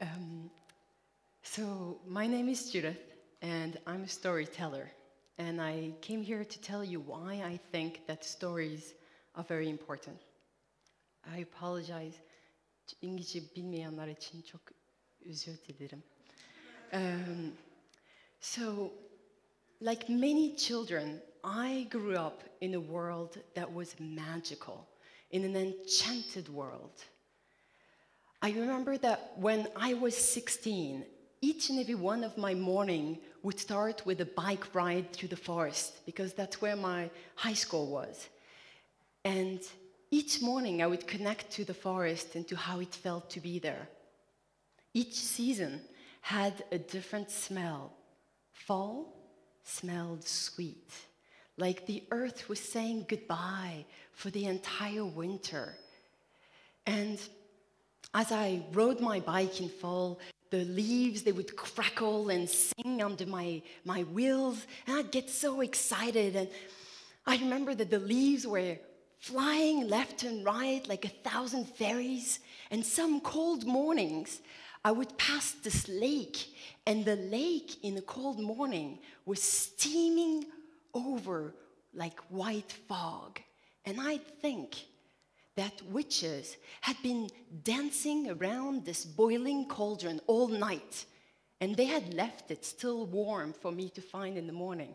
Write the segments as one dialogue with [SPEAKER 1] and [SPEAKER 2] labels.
[SPEAKER 1] Um, so, my name is Judith, and I'm a storyteller. And I came here to tell you why I think that stories are very important. I apologize. İngilizce bilmeyenler için çok özür dilerim. Um, so, like many children, I grew up in a world that was magical, in an enchanted world. I remember that when I was 16, each and every one of my morning would start with a bike ride through the forest because that's where my high school was. And each morning I would connect to the forest and to how it felt to be there. Each season had a different smell. Fall smelled sweet, like the earth was saying goodbye for the entire winter. And as I rode my bike in fall, the leaves they would crackle and sing under my, my wheels, and I'd get so excited. And I remember that the leaves were flying left and right like a thousand fairies. And some cold mornings, I would pass this lake, and the lake in a cold morning was steaming over like white fog. And I'd think, that witches had been dancing around this boiling cauldron all night, and they had left it still warm for me to find in the morning.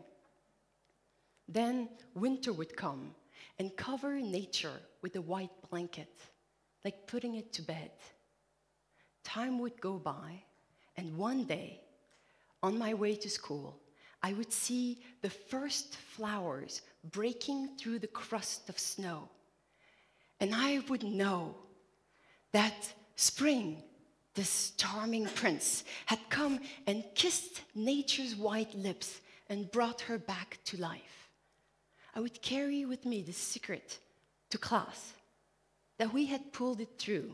[SPEAKER 1] Then winter would come and cover nature with a white blanket, like putting it to bed. Time would go by, and one day, on my way to school, I would see the first flowers breaking through the crust of snow and I would know that spring, this charming prince, had come and kissed nature's white lips and brought her back to life. I would carry with me the secret to class that we had pulled it through,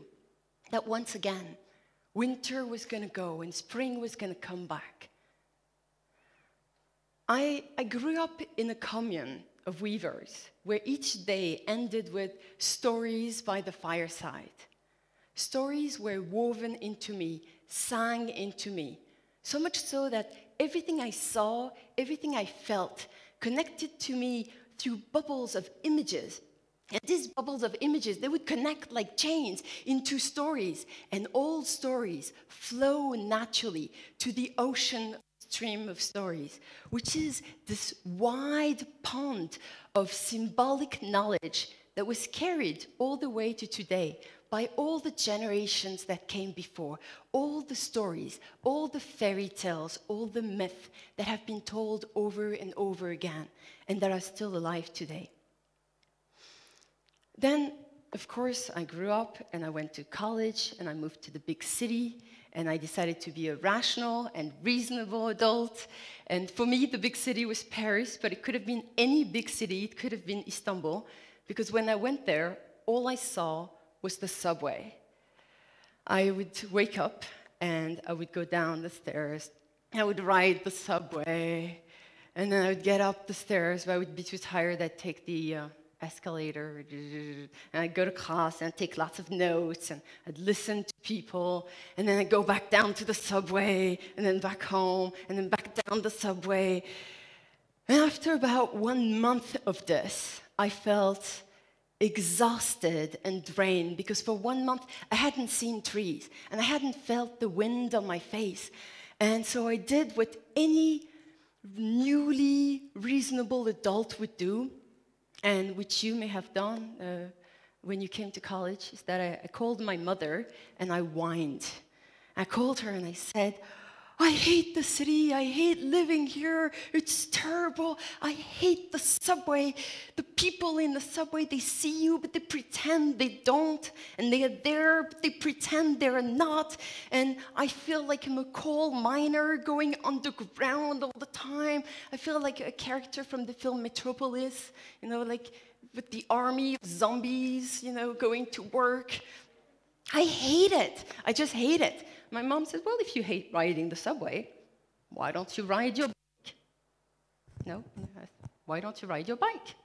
[SPEAKER 1] that once again, winter was going to go and spring was going to come back. I, I grew up in a commune of weavers, where each day ended with stories by the fireside. Stories were woven into me, sang into me, so much so that everything I saw, everything I felt, connected to me through bubbles of images. And these bubbles of images, they would connect like chains into stories, and all stories flow naturally to the ocean stream of stories, which is this wide pond of symbolic knowledge that was carried all the way to today by all the generations that came before, all the stories, all the fairy tales, all the myths that have been told over and over again and that are still alive today. Then, of course, I grew up and I went to college and I moved to the big city and I decided to be a rational and reasonable adult. And for me, the big city was Paris, but it could have been any big city. It could have been Istanbul, because when I went there, all I saw was the subway. I would wake up and I would go down the stairs. I would ride the subway, and then I would get up the stairs, but I would be too tired. I'd take the uh, escalator, and I'd go to class and I'd take lots of notes and I'd listen to people, and then I'd go back down to the subway, and then back home, and then back down the subway. And after about one month of this, I felt exhausted and drained because for one month I hadn't seen trees and I hadn't felt the wind on my face. And so I did what any newly reasonable adult would do and which you may have done uh, when you came to college, is that I, I called my mother and I whined. I called her and I said, I hate the city. I hate living here. It's terrible. I hate the subway. The people in the subway, they see you, but they pretend they don't. And they are there, but they pretend they're not. And I feel like I'm a coal miner going underground all the time. I feel like a character from the film Metropolis, you know, like with the army of zombies, you know, going to work. I hate it. I just hate it. My mom says, Well, if you hate riding the subway, why don't you ride your bike? No? Why don't you ride your bike?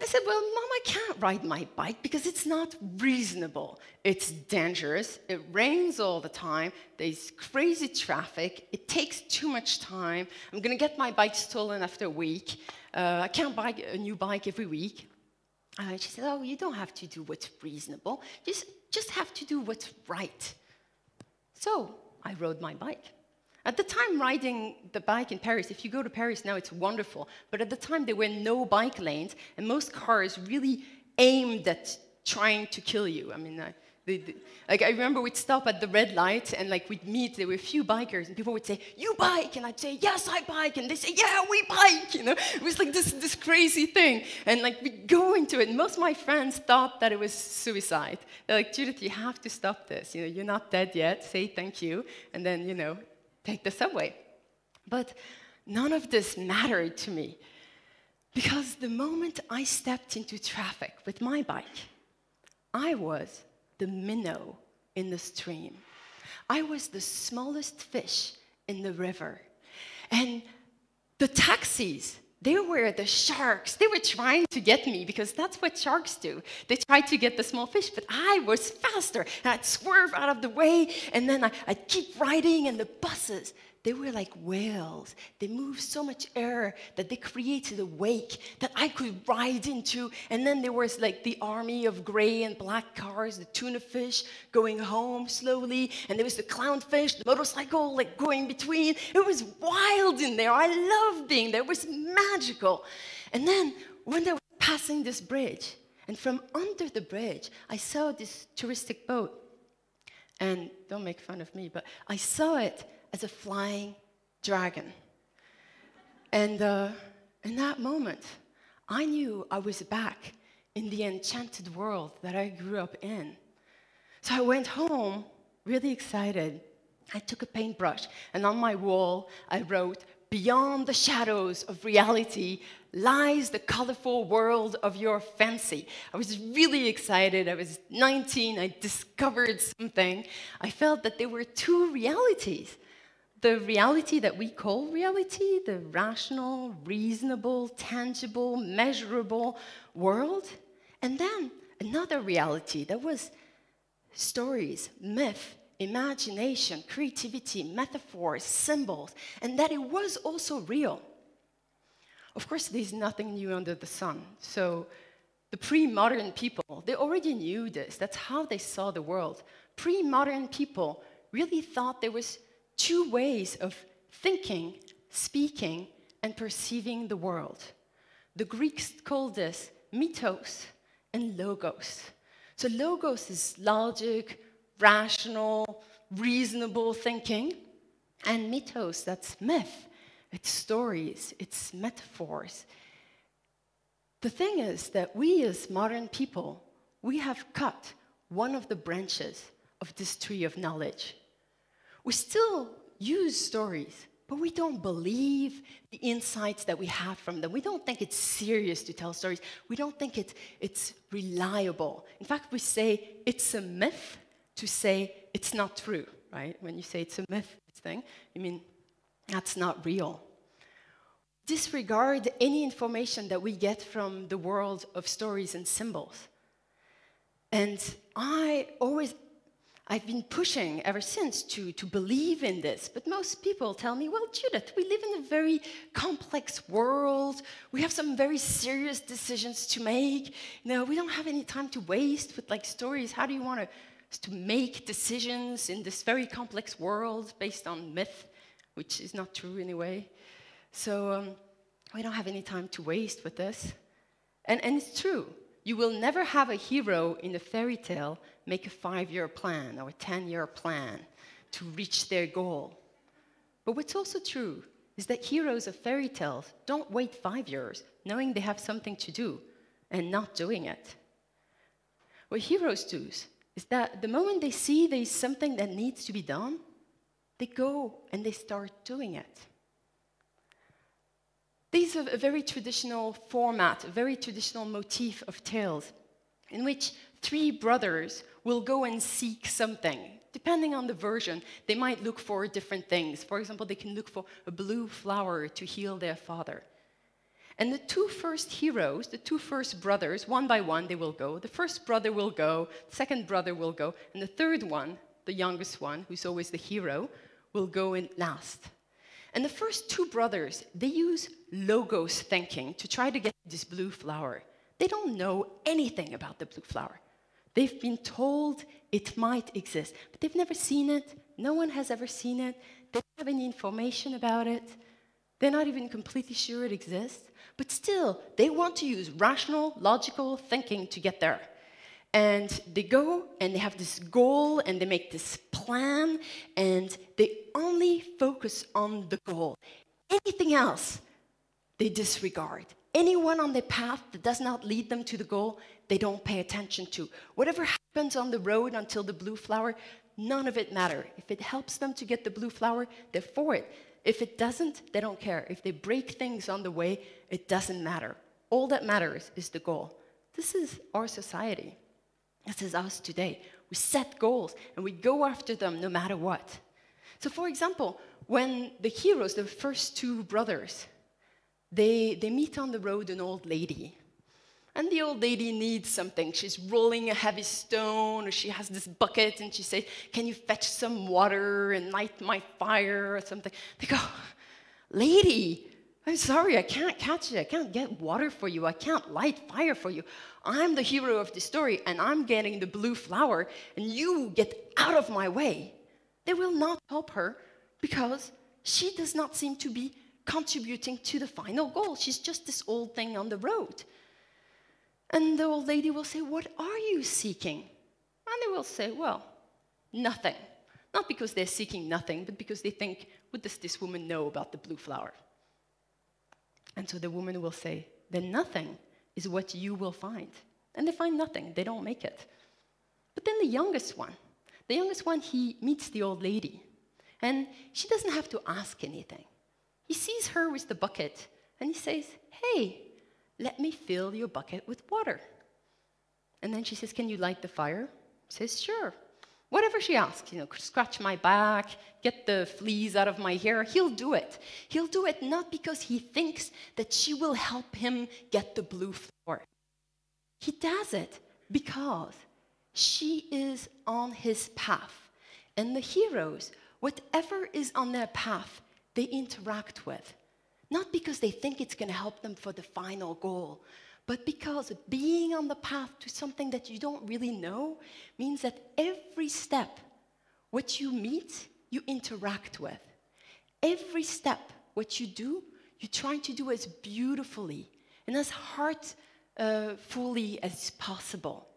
[SPEAKER 1] I said, Well, Mom, I can't ride my bike because it's not reasonable. It's dangerous. It rains all the time. There's crazy traffic. It takes too much time. I'm going to get my bike stolen after a week. Uh, I can't buy a new bike every week. Uh, she said, Oh, you don't have to do what's reasonable. Just, just have to do what's right. So I rode my bike. At the time, riding the bike in Paris, if you go to Paris now, it's wonderful. But at the time, there were no bike lanes, and most cars really aimed at trying to kill you. I mean, like I remember we'd stop at the red light, and like we'd meet. There were a few bikers, and people would say, "You bike," and I'd say, "Yes, I bike," and they say, "Yeah, we bike." You know, it was like this this crazy thing, and like we'd go into it. And most of my friends thought that it was suicide. They're like, "Judith, you have to stop this. You know, you're not dead yet. Say thank you, and then you know, take the subway. But none of this mattered to me because the moment I stepped into traffic with my bike, I was the minnow in the stream. I was the smallest fish in the river. And the taxis, they were the sharks. They were trying to get me because that's what sharks do. They try to get the small fish, but I was faster. And I'd swerve out of the way, and then I, would keep riding, and the buses, they were like whales. They moved so much air that they created a wake that I could ride into. And then there was like the army of gray and black cars, the tuna fish going home slowly. And there was the clownfish, the motorcycle like going between. It was wild in there. I loved being there. It was magical. And then when I was passing this bridge, and from under the bridge, I saw this touristic boat. And don't make fun of me, but I saw it as a flying dragon. And uh, in that moment, I knew I was back in the enchanted world that I grew up in. So I went home really excited. I took a paintbrush, and on my wall, I wrote, Beyond the shadows of reality lies the colorful world of your fancy. I was really excited. I was 19. I discovered something. I felt that there were two realities the reality that we call reality, the rational, reasonable, tangible, measurable world, and then another reality that was stories, myth, imagination, creativity, metaphors, symbols, and that it was also real. Of course, there's nothing new under the sun. So the pre modern people, they already knew this. That's how they saw the world. Pre modern people really thought there was two ways of thinking, speaking, and perceiving the world. The Greeks called this mythos and logos. So, logos is logic, rational, reasonable thinking, and mythos, that's myth. It's stories, it's metaphors. The thing is that we as modern people, we have cut one of the branches of this tree of knowledge. We still use stories, but we don't believe the insights that we have from them. We don't think it's serious to tell stories. We don't think it's, it's reliable. In fact, we say it's a myth to say it's not true, right? When you say it's a myth thing, you mean that's not real. Disregard any information that we get from the world of stories and symbols. And I always I've been pushing ever since to, to believe in this, but most people tell me, well, Judith, we live in a very complex world. We have some very serious decisions to make. You know, we don't have any time to waste with like stories. How do you want to, to make decisions in this very complex world based on myth, which is not true anyway? So um, we don't have any time to waste with this. And, and it's true. You will never have a hero in a fairy tale make a five year plan or a 10 year plan to reach their goal. But what's also true is that heroes of fairy tales don't wait five years knowing they have something to do and not doing it. What heroes do is that the moment they see there's something that needs to be done, they go and they start doing it. These are a very traditional format, a very traditional motif of tales, in which three brothers will go and seek something. Depending on the version, they might look for different things. For example, they can look for a blue flower to heal their father. And the two first heroes, the two first brothers, one by one, they will go. The first brother will go, second brother will go, and the third one, the youngest one, who's always the hero, will go in last. And the first two brothers, they use logos thinking to try to get this blue flower. They don't know anything about the blue flower. They've been told it might exist, but they've never seen it. No one has ever seen it. They don't have any information about it. They're not even completely sure it exists. But still, they want to use rational, logical thinking to get there. And they go and they have this goal and they make this plan and they only focus on the goal. Anything else, they disregard. Anyone on their path that does not lead them to the goal, they don't pay attention to. Whatever happens on the road until the blue flower, none of it matter. If it helps them to get the blue flower, they're for it. If it doesn't, they don't care. If they break things on the way, it doesn't matter. All that matters is the goal. This is our society. This is us today. We set goals and we go after them no matter what. So, for example, when the heroes, the first two brothers, they, they meet on the road an old lady and the old lady needs something. She's rolling a heavy stone, or she has this bucket, and she says, Can you fetch some water and light my fire or something? They go, Lady, I'm sorry, I can't catch it. I can't get water for you. I can't light fire for you. I'm the hero of the story, and I'm getting the blue flower, and you get out of my way. They will not help her because she does not seem to be contributing to the final goal. She's just this old thing on the road. And the old lady will say, What are you seeking? And they will say, Well, nothing. Not because they're seeking nothing, but because they think, What does this woman know about the blue flower? And so the woman will say, Then nothing is what you will find. And they find nothing, they don't make it. But then the youngest one, the youngest one, he meets the old lady. And she doesn't have to ask anything. He sees her with the bucket and he says, Hey, let me fill your bucket with water. And then she says, Can you light the fire? He says, Sure. Whatever she asks, you know, scratch my back, get the fleas out of my hair, he'll do it. He'll do it not because he thinks that she will help him get the blue flower. He does it because she is on his path. And the heroes, whatever is on their path, they interact with. Not because they think it's going to help them for the final goal, but because being on the path to something that you don't really know means that every step, what you meet, you interact with. Every step, what you do, you try to do as beautifully and as heartfully uh, as possible.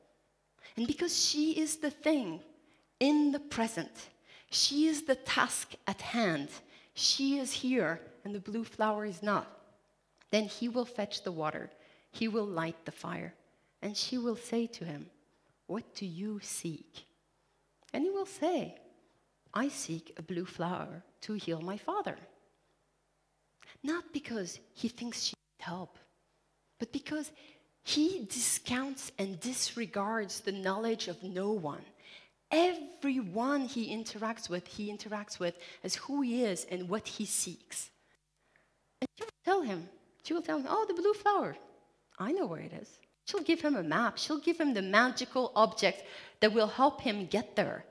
[SPEAKER 1] And because she is the thing in the present, she is the task at hand, she is here and the blue flower is not. Then he will fetch the water, he will light the fire, and she will say to him, What do you seek? And he will say, I seek a blue flower to heal my father. Not because he thinks she needs help, but because he discounts and disregards the knowledge of no one. Everyone he interacts with, he interacts with as who he is and what he seeks. And she will tell him, she will tell him, oh, the blue flower. I know where it is. She'll give him a map. She'll give him the magical object that will help him get there.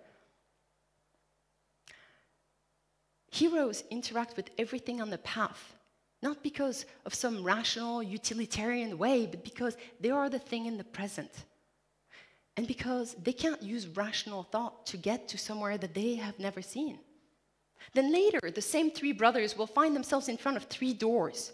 [SPEAKER 1] Heroes interact with everything on the path, not because of some rational, utilitarian way, but because they are the thing in the present. And because they can't use rational thought to get to somewhere that they have never seen. Then later, the same three brothers will find themselves in front of three doors.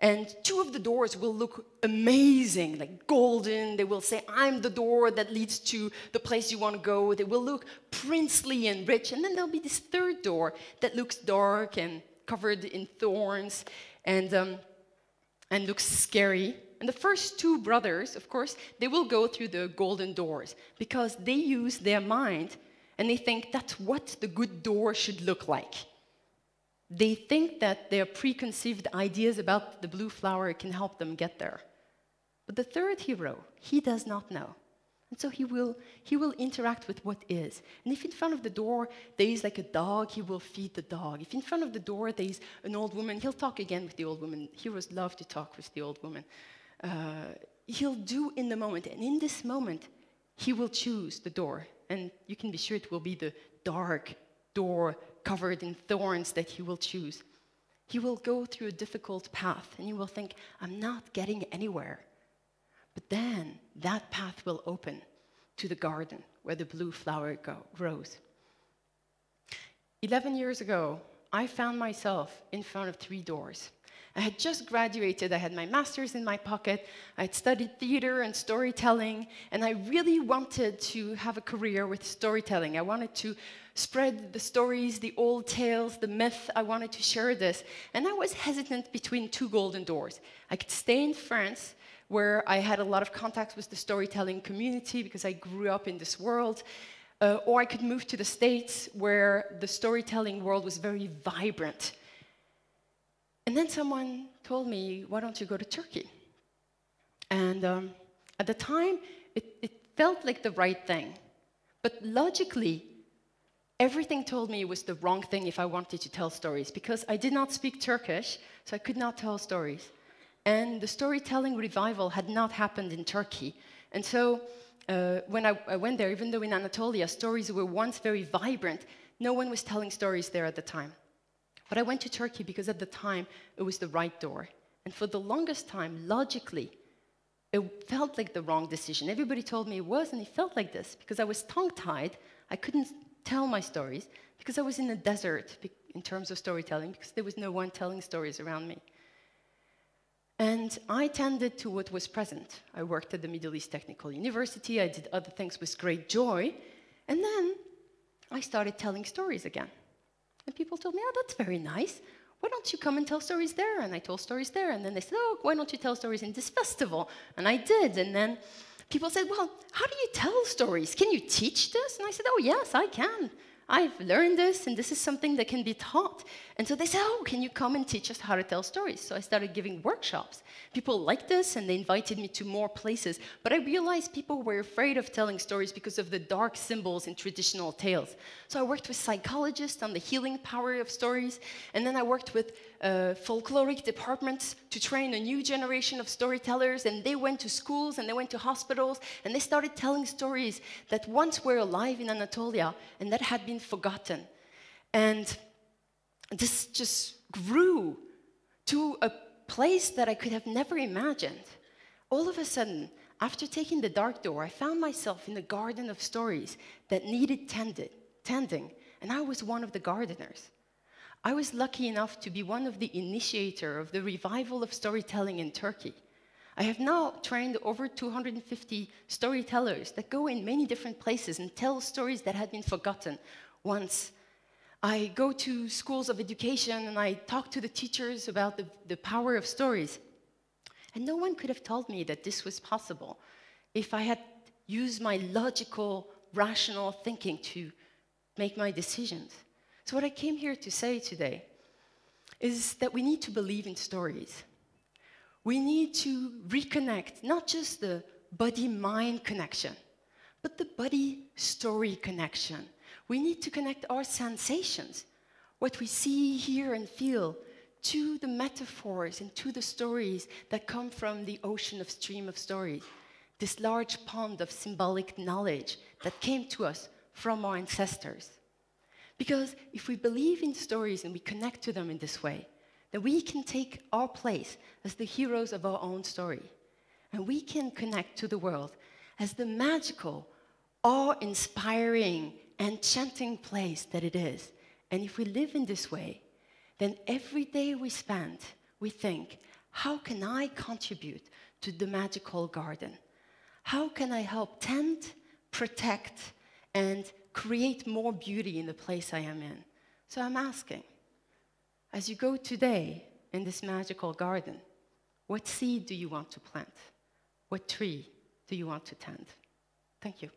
[SPEAKER 1] And two of the doors will look amazing, like golden. They will say, I'm the door that leads to the place you want to go. They will look princely and rich. And then there'll be this third door that looks dark and covered in thorns and, um, and looks scary. And the first two brothers, of course, they will go through the golden doors because they use their mind and they think that's what the good door should look like. They think that their preconceived ideas about the blue flower can help them get there. But the third hero, he does not know. And so he will, he will interact with what is. And if in front of the door there is like a dog, he will feed the dog. If in front of the door there is an old woman, he'll talk again with the old woman. Heroes love to talk with the old woman. Uh, he'll do in the moment. And in this moment, he will choose the door. And you can be sure it will be the dark door covered in thorns that he will choose. He will go through a difficult path, and you will think, I'm not getting anywhere. But then that path will open to the garden where the blue flower grows. 11 years ago, I found myself in front of three doors. I had just graduated, I had my master's in my pocket, I had studied theater and storytelling, and I really wanted to have a career with storytelling. I wanted to spread the stories, the old tales, the myth. I wanted to share this. And I was hesitant between two golden doors. I could stay in France where I had a lot of contacts with the storytelling community because I grew up in this world. Uh, or I could move to the States where the storytelling world was very vibrant. And then someone told me, why don't you go to Turkey? And um, at the time, it, it felt like the right thing. But logically, everything told me it was the wrong thing if I wanted to tell stories because I did not speak Turkish, so I could not tell stories. And the storytelling revival had not happened in Turkey. And so uh, when I, I, went there, even though in Anatolia stories were once very vibrant, no one was telling stories there at the time. But I went to Turkey because at the time it was the right door. And for the longest time, logically, it felt like the wrong decision. Everybody told me it was, and it felt like this because I was tongue tied. I couldn't tell my stories because I was in the desert in terms of storytelling because there was no one telling stories around me. And I tended to what was present. I worked at the Middle East Technical University, I did other things with great joy, and then I started telling stories again. And people told me, oh, that's very nice. Why don't you come and tell stories there? And I told stories there. And then they said, oh, why don't you tell stories in this festival? And I did. And then people said, well, how do you tell stories? Can you teach this? And I said, oh, yes, I can. I've learned this, and this is something that can be taught. And so they said, Oh, can you come and teach us how to tell stories? So I started giving workshops. People liked this, and they invited me to more places. But I realized people were afraid of telling stories because of the dark symbols in traditional tales. So I worked with psychologists on the healing power of stories, and then I worked with uh, folkloric departments to train a new generation of storytellers. And they went to schools and they went to hospitals and they started telling stories that once were alive in Anatolia and that had been forgotten. And this just grew to a place that I could have never imagined. All of a sudden, after taking the dark door, I found myself in a garden of stories that needed tended, tending, and I was one of the gardeners. I was lucky enough to be one of the initiator of the revival of storytelling in Turkey. I have now trained over 250 storytellers that go in many different places and tell stories that had been forgotten once. I go to schools of education and I talk to the teachers about the, the power of stories. And no one could have told me that this was possible if I had used my logical, rational thinking to make my decisions. So, what I came here to say today is that we need to believe in stories. We need to reconnect not just the body mind connection, but the body story connection. We need to connect our sensations, what we see, hear, and feel, to the metaphors and to the stories that come from the ocean of stream of stories, this large pond of symbolic knowledge that came to us from our ancestors. Because if we believe in stories and we connect to them in this way, then we can take our place as the heroes of our own story. And we can connect to the world as the magical, awe inspiring, enchanting place that it is. And if we live in this way, then every day we spend, we think, how can I contribute to the magical garden? How can I help tend, protect, and create more beauty in the place I am in. So I'm asking, as you go today in this magical garden, what seed do you want to plant? What tree do you want to tend? Thank you.